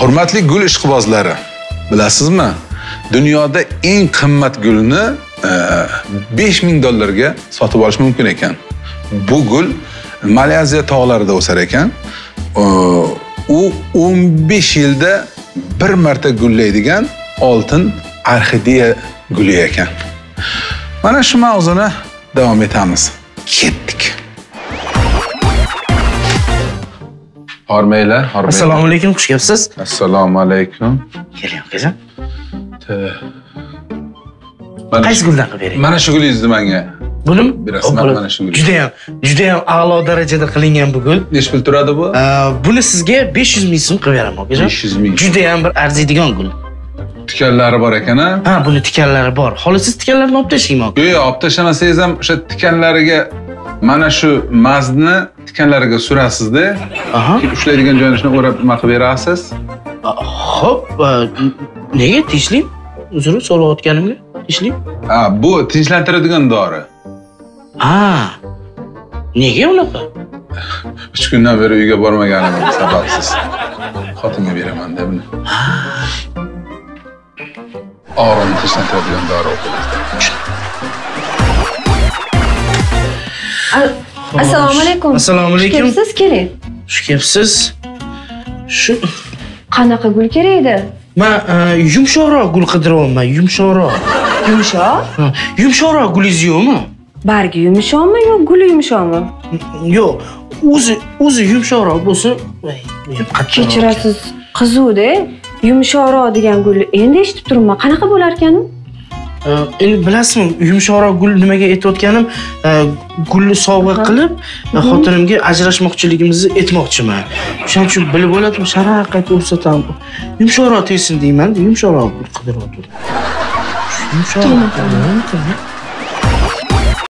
hurmatli gul ishqibozlari bilasizmi? Dunyoda eng qimmat gulni e, 5000 dollarga sotib olish mumkin ekan. Bu gul malayziya tog'larida o'sar ekan. E, u 15 yilda bir marta gullaydigan oltin orxideya guli ekan. Mana shu mavzuni davom etamiz. Ketdik. Hormanglar hormanglar assalomu alaykum xush kelibsiz. Assalomu alaykum. Keling mana qaysi guldan qilib beray mana shu gulingizni menga bunimi Berasiz, mana- shu gul. judayam judayam a'lo darajada qilingan bu gul. Nechi pul turadi bu. Buni sizga 500 ming so'm qilib beraman akajon 500 ming. judayam bir arziydigan gul. Tikanlari bor ekan a ha buni tikanlari bor. Holi siz tikanlarni olib tashlang mumkin yo'q olib tashlamasangiz ham o'sha tikanlariga mana shu mazni tikanlariga surasizda ushlaydigan joyini shuni o'rab nima qilib berasiz? Ho'p nega tinchlik? Uzr so'rayotganimga tinchlik? Ha bu tinchlantiradigan dori. Ha nega unaqa? Uch kundan beri uyga bormaganim sababsiz. Xotinga beraman deb buni og'riqni tinchlantiradigan dori o'qiydi assalomu alaykum. Assalomu alaykum. Kelibsiz keling. Xush kelibsiz shu qanaqa gul kerak edi? Man e, yumshoqroq gul qidiryapman yumshoqroq. Yumshoq? Yumshoqroq gulingiz yo'qmi? Bargi yumshoqmi yo guli yumshoqmi? Yo'q o'zi o'zi yumshoqroq bo'lsin kechirasiz qizuvda yumshoqroq degan gulni endi eshitib turibman. Qanaqa bo'larkan u endi bilasizmi yumshoqroq gul nimaga aytayotganim e, gulni sovg'a qilib xotinimga ajrashmoqchiligimizni aytmoqchiman o'shaning uchun bilib oladimi sharaq qaytib ko'rsatam yumshoqroq tegsin deyman yumshoqroq gul qidiryapti yumshoqroq